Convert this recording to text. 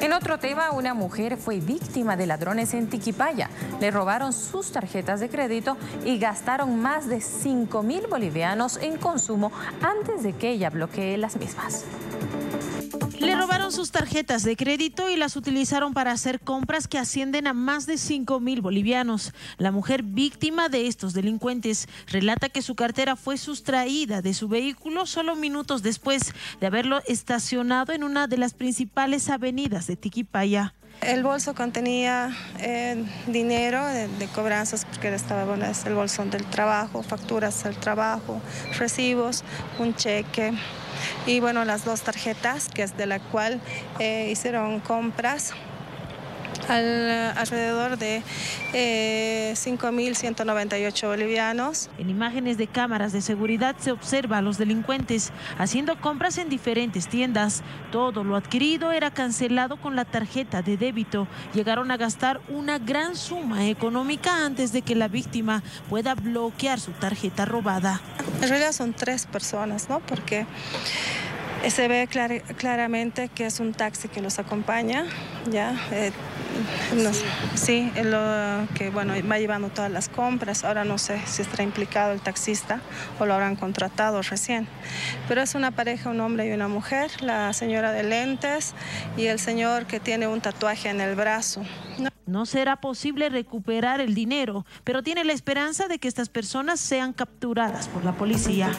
En otro tema, una mujer fue víctima de ladrones en Tiquipaya. Le robaron sus tarjetas de crédito y gastaron más de 5 mil bolivianos en consumo antes de que ella bloquee las mismas. Le robaron sus tarjetas de crédito y las utilizaron para hacer compras que ascienden a más de 5 mil bolivianos. La mujer víctima de estos delincuentes relata que su cartera fue sustraída de su vehículo solo minutos después de haberlo estacionado en una de las principales avenidas de Tiquipaya. El bolso contenía eh, dinero de, cobranzas, porque estaba bueno, el bolso del trabajo, facturas del trabajo, recibos, un cheque y bueno, las dos tarjetas, que es de la cual eh, hicieron compras alrededor de eh, 5.198 bolivianos. En imágenes de cámaras de seguridad se observa a los delincuentes haciendo compras en diferentes tiendas. Todo lo adquirido era cancelado con la tarjeta de débito. Llegaron a gastar una gran suma económica antes de que la víctima pueda bloquear su tarjeta robada. En realidad son tres personas, ¿no? Porque se ve claramente que es un taxi que los acompaña, ¿ya? Eh, sí, lo que bueno, va llevando todas las compras. Ahora no sé si estará implicado el taxista o lo habrán contratado recién. Pero es una pareja, un hombre y una mujer, la señora de lentes y el señor que tiene un tatuaje en el brazo. No será posible recuperar el dinero, pero tiene la esperanza de que estas personas sean capturadas por la policía.